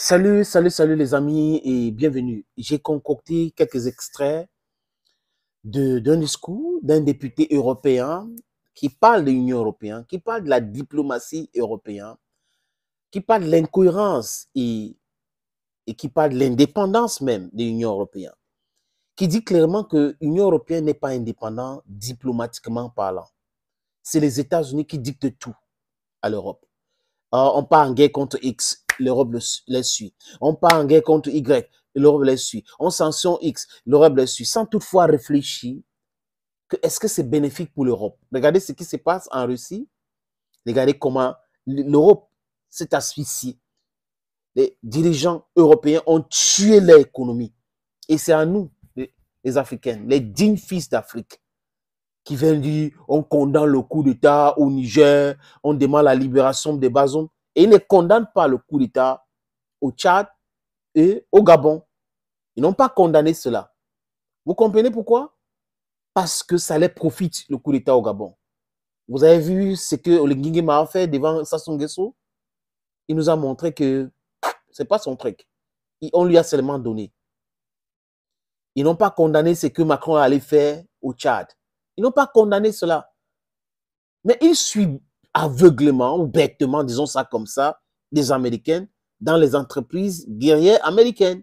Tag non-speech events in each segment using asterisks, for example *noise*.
Salut, salut, salut les amis et bienvenue. J'ai concocté quelques extraits d'un discours d'un député européen qui parle de l'Union européenne, qui parle de la diplomatie européenne, qui parle de l'incohérence et, et qui parle de l'indépendance même de l'Union européenne, qui dit clairement que l'Union européenne n'est pas indépendante diplomatiquement parlant. C'est les États-Unis qui dictent tout à l'Europe. Euh, on part en guerre contre X, l'Europe les suit. On part en guerre contre Y, l'Europe les suit. On sanctionne X, l'Europe les suit, sans toutefois réfléchir est-ce que c'est bénéfique pour l'Europe. Regardez ce qui se passe en Russie. Regardez comment l'Europe s'est asphyxiée. Les dirigeants européens ont tué l'économie. Et c'est à nous, les, les Africains, les dignes fils d'Afrique, qui viennent dire on condamne le coup d'État au Niger, on demande la libération des Bazoum. Et ils ne condamnent pas le coup d'État au Tchad et au Gabon. Ils n'ont pas condamné cela. Vous comprenez pourquoi? Parce que ça les profite, le coup d'État au Gabon. Vous avez vu ce que Olenguingue a fait devant Sassou Nguesso? Il nous a montré que c'est pas son truc. On lui a seulement donné. Ils n'ont pas condamné ce que Macron allait faire au Tchad. Ils n'ont pas condamné cela. Mais ils suivent aveuglement ou bêtement, disons ça comme ça, des Américains dans les entreprises guerrières américaines.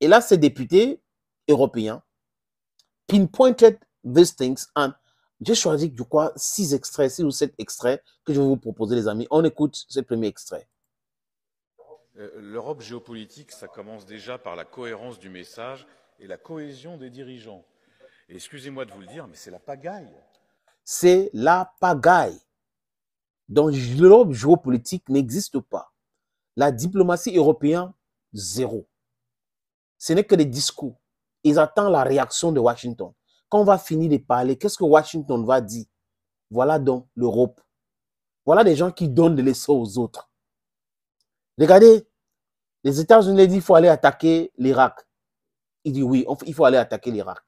Et là, ces députés européens pinpointed these things and j'ai choisi, je crois, six extraits, six ou sept extraits que je vais vous proposer, les amis. On écoute ce premier extrait. Euh, L'Europe géopolitique, ça commence déjà par la cohérence du message et la cohésion des dirigeants. Excusez-moi de vous le dire, mais c'est la pagaille. C'est la pagaille. Donc, l'Europe géopolitique n'existe pas. La diplomatie européenne, zéro. Ce n'est que des discours. Ils attendent la réaction de Washington. Quand on va finir de parler, qu'est-ce que Washington va dire? Voilà donc l'Europe. Voilà des gens qui donnent de l'essai aux autres. Regardez, les États-Unis disent qu'il faut aller attaquer l'Irak. Ils disent oui, il faut aller attaquer l'Irak.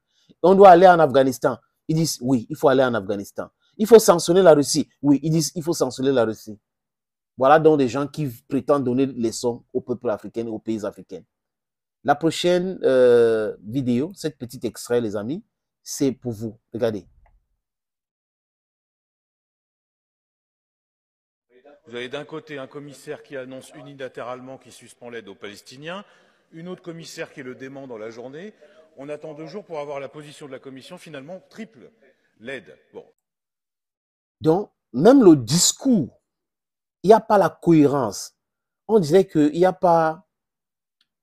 On doit aller en Afghanistan. Ils disent oui, il faut aller en Afghanistan. Il faut sanctionner la Russie. Oui, ils disent il faut sanctionner la Russie. Voilà donc des gens qui prétendent donner des leçons au peuple africain et aux pays africains. La prochaine euh, vidéo, cette petite extrait, les amis, c'est pour vous. Regardez. Vous avez d'un côté un commissaire qui annonce unilatéralement qu'il suspend l'aide aux Palestiniens, une autre commissaire qui le dément dans la journée. On attend deux jours pour avoir la position de la Commission, finalement triple l'aide. Bon, Donc, même le discours, il n'y a pas la cohérence. On dirait qu'il n'y a pas,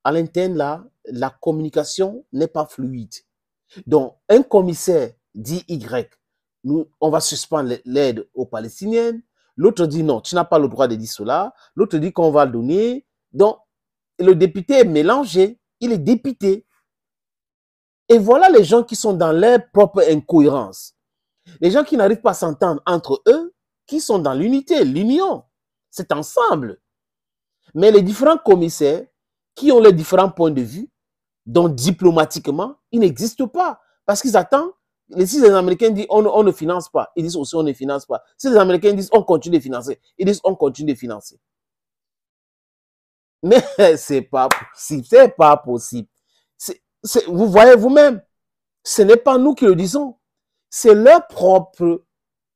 à l'interne là, la communication n'est pas fluide. Donc, un commissaire dit Y, nous, on va suspendre l'aide aux Palestiniennes. L'autre dit non, tu n'as pas le droit de dire cela. L'autre dit qu'on va le donner. Donc, le député est mélangé. Il est député. Et voilà les gens qui sont dans leur propre incohérence. Les gens qui n'arrivent pas à s'entendre entre eux, qui sont dans l'unité, l'union. C'est ensemble. Mais les différents commissaires qui ont les différents points de vue, donc diplomatiquement, ils n'existent pas. Parce qu'ils attendent. Si les Américains disent on, ne finance pas, ils disent aussi on ne finance pas. Si les Américains disent on continue de financer, ils disent on continue de financer. Mais *laughs* c'est pas possible. C'est pas possible. Vous voyez vous-même, ce n'est pas nous qui le disons. C'est leurs propres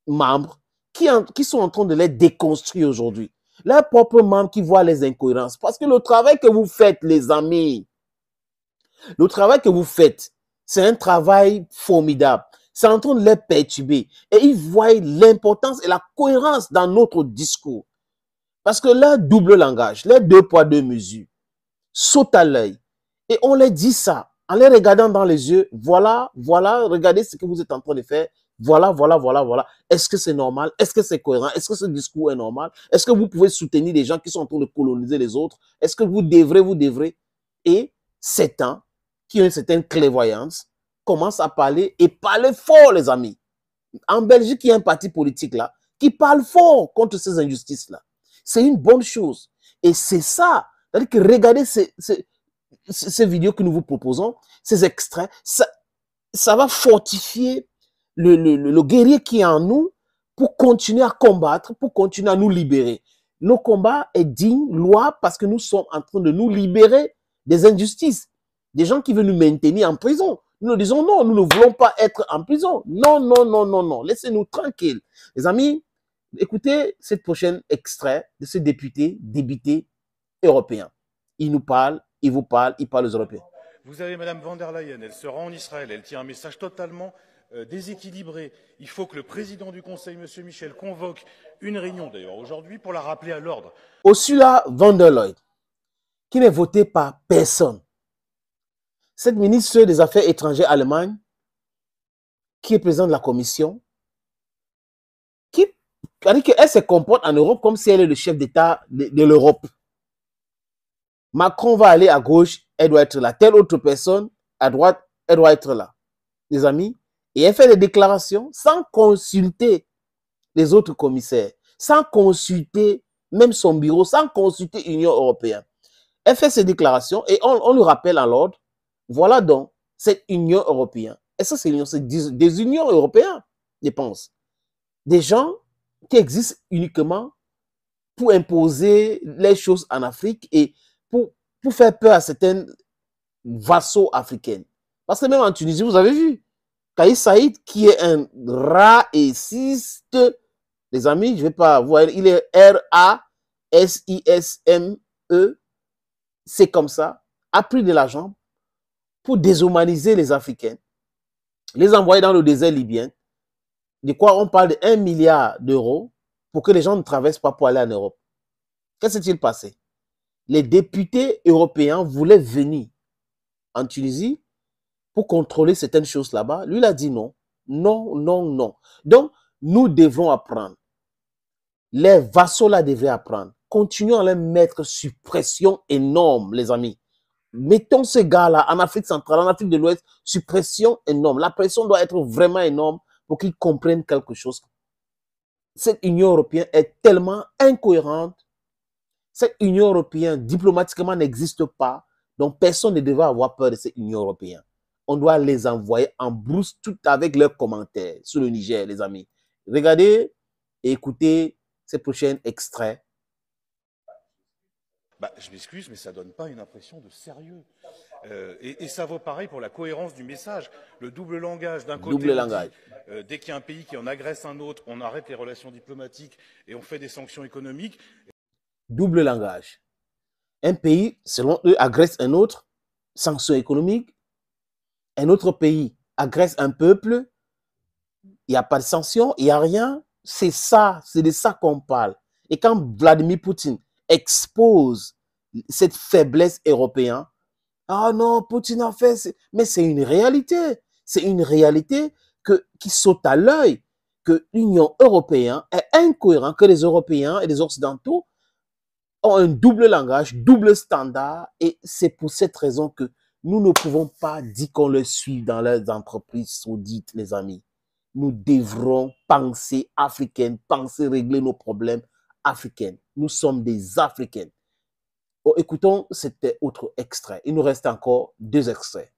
membres qui, qui sont en train de les déconstruire aujourd'hui. Leurs propres membres qui voient les incohérences. Parce que le travail que vous faites, les amis, le travail que vous faites, c'est un travail formidable. C'est en train de les perturber. Et ils voient l'importance et la cohérence dans notre discours. Parce que leur double langage, les deux poids, deux mesures, sautent à l'œil. Et on leur dit ça, en les regardant dans les yeux, voilà, voilà, regardez ce que vous êtes en train de faire. Voilà, voilà, voilà, voilà. Est-ce que c'est normal? Est-ce que c'est cohérent? Est-ce que ce discours est normal? Est-ce que vous pouvez soutenir des gens qui sont en train de coloniser les autres? Est-ce que vous devrez, vous devrez? Et ces temps qui ont une certaine clairvoyance commencent à parler et parler fort, les amis. En Belgique, il y a un parti politique là qui parle fort contre ces injustices-là. C'est une bonne chose. Et c'est ça. C'est-à-dire que regardez ces, ces, vidéos que nous vous proposons, ces extraits, ça, ça va fortifier le, le, guerrier qui est en nous pour continuer à combattre, pour continuer à nous libérer. nos combats est digne, loi, parce que nous sommes en train de nous libérer des injustices, des gens qui veulent nous maintenir en prison. Nous disons non, nous ne voulons pas être en prison. Non, non, non, non, non. Laissez-nous tranquilles. Les amis, écoutez cette prochaine extrait de ce député, député européen. Il nous parle, il vous parle, il parle aux Européens. Vous avez Madame van der Leyen, elle sera en Israël, elle tient un message totalement euh, déséquilibré. Il faut que le président du Conseil, Monsieur Michel, convoque une réunion, d'ailleurs aujourd'hui, pour la rappeler à l'ordre. Ursula von der Leyen, qui n'est votée par personne. Cette ministre des Affaires étrangères allemande, qui est présidente de la Commission, qui dit qu'elle se comporte en Europe comme si elle est le chef d'État de, de l'Europe. Macron va aller à gauche, elle doit être là. Telle autre personne, à droite, elle doit être là. Les amis, et elle fait des déclarations sans consulter les autres commissaires, sans consulter même son bureau, sans consulter l'Union européenne. Elle fait ces déclarations et on, on lui rappelle à l'ordre, voilà donc cette Union européenne. Et ça, c'est des, des unions européennes, je pense. Des gens qui existent uniquement pour imposer les choses en Afrique et pour, faire peur à certains vassaux africains. Parce que même en Tunisie, vous avez vu, Kaïs Saïd, qui est un raïsiste, les amis, je ne vais pas voir, il est R-A-S-I-S-M-E, c'est comme ça, a pris de l'argent pour déshumaniser les Africains, les envoyer dans le désert libyen. De quoi on parle de 1 milliard d'euros pour que les gens ne traversent pas pour aller en Europe. Qu'est-ce qui s'est passé? Les députés européens voulaient venir en Tunisie pour contrôler certaines choses là-bas. Lui, il a dit non. Non, non, non. Donc, nous devons apprendre. Les vassaux là devraient apprendre. Continuons à les mettre sous pression énorme, les amis. Mettons ces gars-là en Afrique centrale, en Afrique de l'Ouest, sous pression énorme. La pression doit être vraiment énorme pour qu'ils comprennent quelque chose. Cette Union européenne est tellement incohérente. Cette Union européenne, diplomatiquement, n'existe pas. Donc, personne ne devrait avoir peur de cette Union européenne. On doit les envoyer en brousse tout avec leurs commentaires sur le Niger, les amis. Regardez et écoutez ces prochains extraits. Bah, je m'excuse, mais ça donne pas une impression de sérieux. Euh, et, et, ça vaut pareil pour la cohérence du message. Le double langage d'un côté. Double langage. Dit, euh, dès qu'il y a un pays qui en agresse un autre, on arrête les relations diplomatiques et on fait des sanctions économiques. Double langage. Un pays, selon eux, agresse un autre, sanctions économiques. Un autre pays agresse un peuple, il n'y a pas de sanctions, il n'y a rien. C'est ça, c'est de ça qu'on parle. Et quand Vladimir Poutine expose cette faiblesse européenne, ah non, Poutine a fait, mais c'est une réalité. C'est une réalité que, qui saute à l'œil, que l'Union européenne est incohérente, que les Européens et les Occidentaux ont un double langage, double standard, et c'est pour cette raison que nous ne pouvons pas dire qu'on les suit dans leurs entreprises saudites, les amis. Nous devrons penser africaine, penser régler nos problèmes africains. Nous sommes des Africains. Oh, écoutons cet autre extrait. Il nous reste encore deux extraits.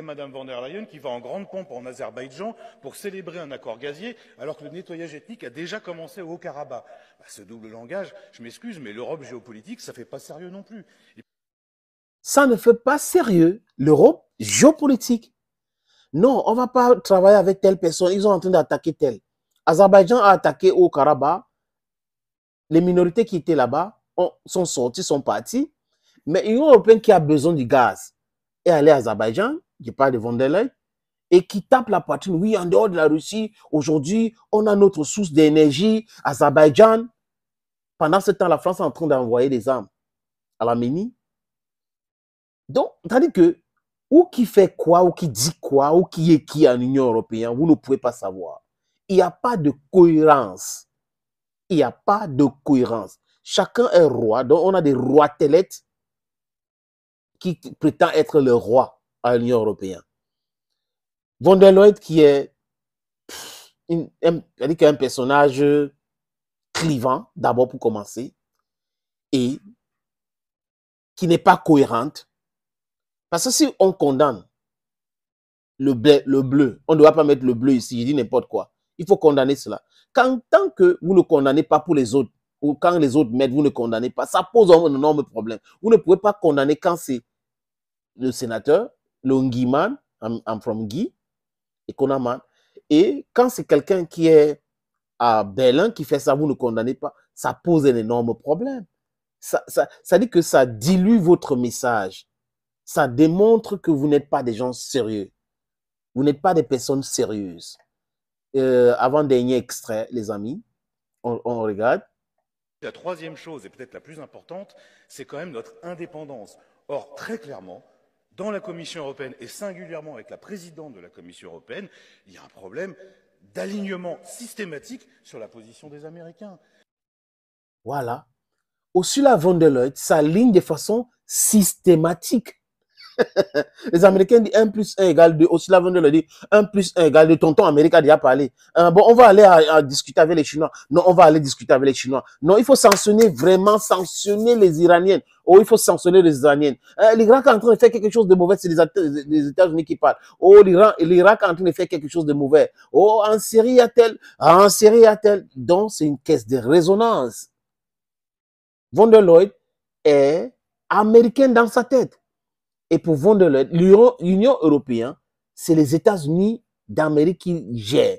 Madame van der Leyen qui va en grande pompe en Azerbaïdjan pour célébrer un accord gazier alors que le nettoyage ethnique a déjà commencé au Haut-Karabakh. Bah, ce double langage, je m'excuse, mais l'Europe géopolitique, ça fait pas sérieux non plus. Ça ne fait pas sérieux l'Europe géopolitique. Non, on va pas travailler avec telle personne, ils sont en train d'attaquer telle. Azerbaïdjan a attaqué au Karabakh, les minorités qui étaient là-bas sont sorties, sont parties, mais l'Union européenne qui a besoin du gaz est allée à Azerbaïdjan, je parle de von et qui tape la poitrine. Oui, en dehors de la Russie, aujourd'hui, on a notre source d'énergie, Azerbaïdjan. Pendant ce temps, la France est en train d'envoyer des armes à l'Arménie. Donc, tandis que, ou qui fait quoi, ou qui dit quoi, ou qui est qui en Union européenne, vous ne pouvez pas savoir. Il n'y a pas de cohérence. Il n'y a pas de cohérence. Chacun est roi. Donc, on a des rois qui prétendent être le roi à l'Union européenne. Von der Leyen qui est un personnage clivant, d'abord pour commencer, et qui n'est pas cohérente. Parce que si on condamne le bleu, le bleu, on ne doit pas mettre le bleu ici, je dis n'importe quoi. Il faut condamner cela. Quand tant que vous ne condamnez pas pour les autres, ou quand les autres mettent, vous ne condamnez pas, ça pose un énorme problème. Vous ne pouvez pas condamner quand c'est le sénateur, le Nguiman, I'm, from Guy, et Konaman, et quand c'est quelqu'un qui est à Berlin qui fait ça, vous ne condamnez pas, ça pose un énorme problème. Ça, ça, ça dit que ça dilue votre message. Ça démontre que vous n'êtes pas des gens sérieux. Vous n'êtes pas des personnes sérieuses. Euh, avant-dernier extrait, les amis, on regarde. La troisième chose, et peut-être la plus importante, c'est quand même notre indépendance. Or, très clairement, dans la Commission européenne et singulièrement avec la présidente de la Commission européenne, il y a un problème d'alignement systématique sur la position des Américains. Voilà. Ursula von der Leyen s'aligne de façon systématique *laughs* les Américains disent 1 plus 1 égale 2. Aussi, la le dit 1 plus 1 égale 2. Tonton Amérique a déjà parlé. Euh, bon, on va aller discuter avec les Chinois. Non, on va aller discuter avec les Chinois. Non, il faut sanctionner, vraiment sanctionner les Iraniennes. Oh, il faut sanctionner les Iraniennes. Euh, L'Irak est en train de faire quelque chose de mauvais, c'est les, États-Unis qui parlent. Oh, l'Irak est en train de faire quelque chose de mauvais. Oh, en Syrie, y a-t-elle? En Syrie, a-t-elle? Donc, c'est une caisse de résonance. Von der Leyen est américaine dans sa tête. Et pour vendre l'Union européenne, c'est les États-Unis d'Amérique qui gèrent.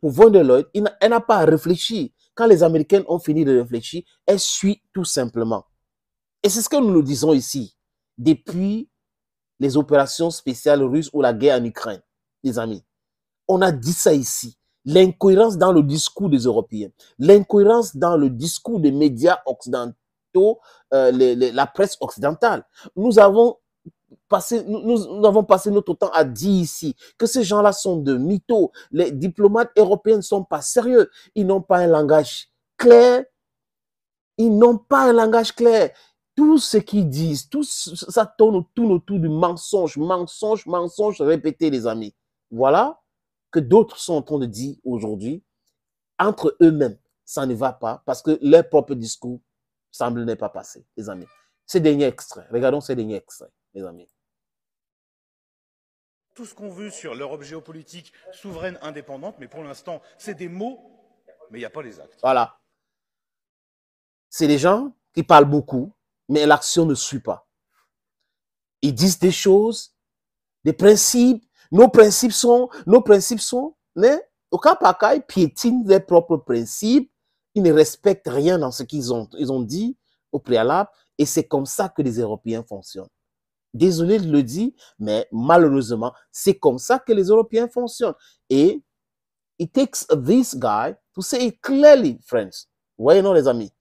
Pour vendre elle n'a pas à réfléchir. Quand les Américains ont fini de réfléchir, elle suit tout simplement. Et c'est ce que nous nous disons ici, depuis les opérations spéciales russes ou la guerre en Ukraine, les amis. On a dit ça ici. L'incohérence dans le discours des Européens, l'incohérence dans le discours des médias occidentaux, euh, la presse occidentale. Nous avons nous, avons passé notre temps à dire ici que ces gens-là sont de mythos. Les diplomates européens ne sont pas sérieux. Ils n'ont pas un langage clair. Ils n'ont pas un langage clair. Tout ce qu'ils disent, tout ça tourne, autour du mensonge, mensonge, mensonge répété, les amis. Voilà que d'autres sont en train de dire aujourd'hui, entre eux-mêmes, ça ne va pas parce que leur propre discours semble ne pas passer, les amis. Ces derniers extraits, regardons ces derniers extraits, les amis tout ce qu'on veut sur l'Europe géopolitique souveraine, indépendante, mais pour l'instant, c'est des mots, mais il n'y a pas les actes. Voilà. C'est des gens qui parlent beaucoup, mais l'action ne suit pas. Ils disent des choses, des principes. Nos principes sont, nos principes sont, mais au cas par cas, ils piétinent leurs propres principes. Ils ne respectent rien dans ce qu'ils ont, ils ont dit au préalable. Et c'est comme ça que les Européens fonctionnent. Désolé de le dire, mais malheureusement, c'est comme ça que les Européens fonctionnent. Et it takes this guy to say it clearly, friends. Voyez, non, les amis.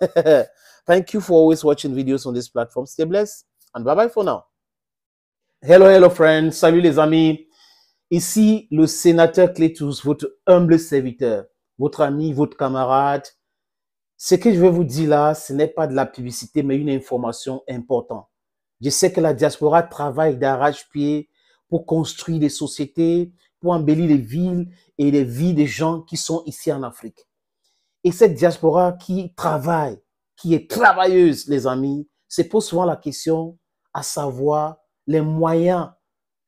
*laughs* Thank you for always watching videos on this platform. Stay blessed and bye bye for now. Hello, hello, friends. Salut, les amis. Ici, le sénateur Clétus, votre humble serviteur, votre ami, votre camarade. Ce que je vais vous dire là, ce n'est pas de la publicité, mais une information importante. Je sais que la diaspora travaille d'arrache-pied pour construire des sociétés, pour embellir les villes et les vies des gens qui sont ici en Afrique. Et cette diaspora qui travaille, qui est travailleuse, les amis, se pose souvent la question à savoir les moyens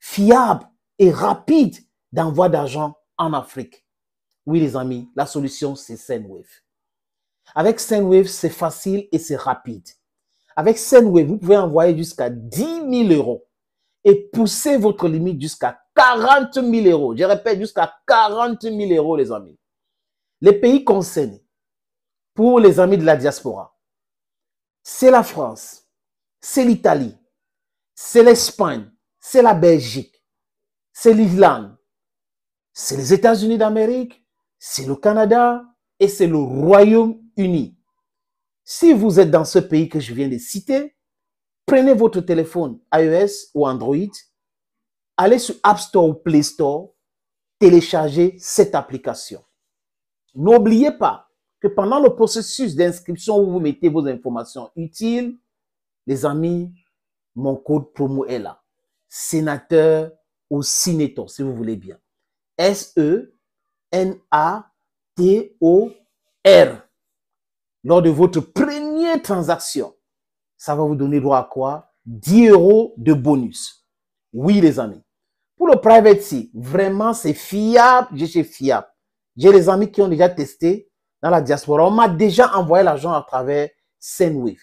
fiables et rapides d'envoi d'argent en Afrique. Oui, les amis, la solution, c'est Sendwave. Avec Sendwave, c'est facile et c'est rapide. Avec Sendwave, vous pouvez envoyer jusqu'à 10 000 euros et pousser votre limite jusqu'à 40 000 euros. Je répète, jusqu'à 40 000 euros, les amis. Les pays concernés, pour les amis de la diaspora, c'est la France, c'est l'Italie, c'est l'Espagne, c'est la Belgique, c'est l'Irlande, c'est les États-Unis d'Amérique, c'est le Canada et c'est le Royaume-Uni. Si vous êtes dans ce pays que je viens de citer, prenez votre téléphone iOS ou Android, allez sur App Store ou Play Store, téléchargez cette application. N'oubliez pas que pendant le processus d'inscription où vous mettez vos informations utiles, les amis, mon code promo est là. Sénateur ou Cinétor, si vous voulez bien. S-E-N-A-T-O-R lors de votre première transaction, ça va vous donner droit à quoi? 10 euros de bonus. Oui, les amis. Pour le private vraiment, c'est fiable. Je suis fiable. J'ai des amis qui ont déjà testé. dans la diaspora, on m'a déjà envoyé l'argent à travers Sendwave.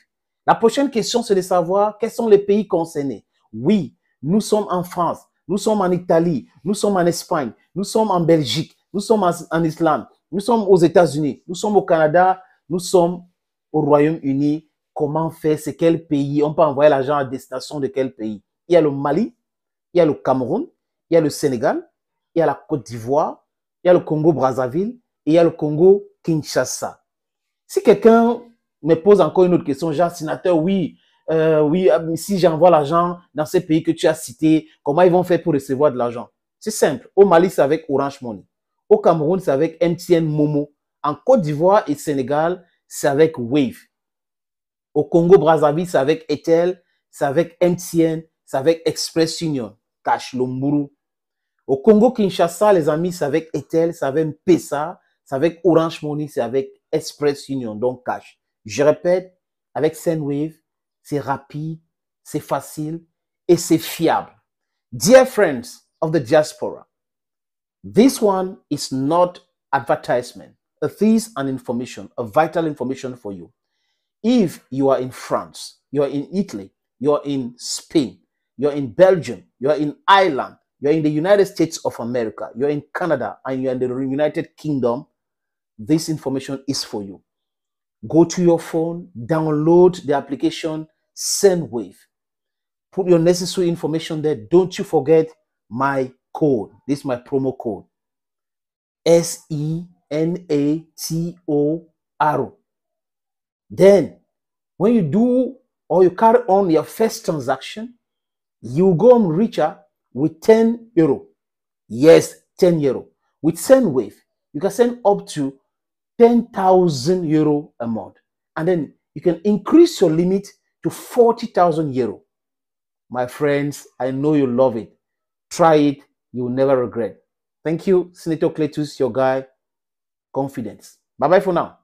La prochaine question, c'est de savoir quels sont les pays concernés. Oui, nous sommes en France, nous sommes en Italie, nous sommes en Espagne, nous sommes en Belgique, nous sommes en Islande, nous sommes aux États-Unis, nous sommes au Canada, nous sommes au Royaume-Uni. Comment faire? C'est quel pays? On peut envoyer l'argent à destination de quel pays? Il y a le Mali, il y a le Cameroun, il y a le Sénégal, il y a la Côte d'Ivoire, il y a le Congo-Brazzaville et il y a le Congo-Kinshasa. Si quelqu'un me pose encore une autre question, genre, sénateur, oui, euh, oui, euh, si j'envoie l'argent dans ces pays que tu as cités, comment ils vont faire pour recevoir de l'argent? C'est simple. Au Mali, c'est avec Orange Money. Au Cameroun, c'est avec MTN Momo. En Côte d'Ivoire et Sénégal, c'est avec Wave. Au Congo-Brazzaville, c'est avec Etel, c'est avec MTN, c'est avec Express Union, Cash Lomburu. Au Congo-Kinshasa, les amis, c'est avec Etel, c'est avec Pesa, c'est avec Orange Money, c'est avec Express Union, donc Cash. Je répète, avec Sendwave, c'est rapide, c'est facile et c'est fiable. Dear friends of the diaspora, this one is not advertisement. It is an information, a vital information for you. If you are in France, you are in Italy, you are in Spain, you are in Belgium, you are in Ireland, you are in the United States of America, you are in Canada, and you are in the United Kingdom, this information is for you. Go to your phone, download the application SendWave. Put your necessary information there. Don't you forget my code. This is my promo code. S E N A T O R. Then, when you do or you carry on your first transaction, you go on richer with 10 euro. Yes, 10 euro. With SendWave, you can send up to 10,000 euro a month. And then you can increase your limit to 40,000 euro. My friends, I know you love it. Try it, you will never regret. Thank you, Senator Cletus, your guy. Confidence. Bye bye for now.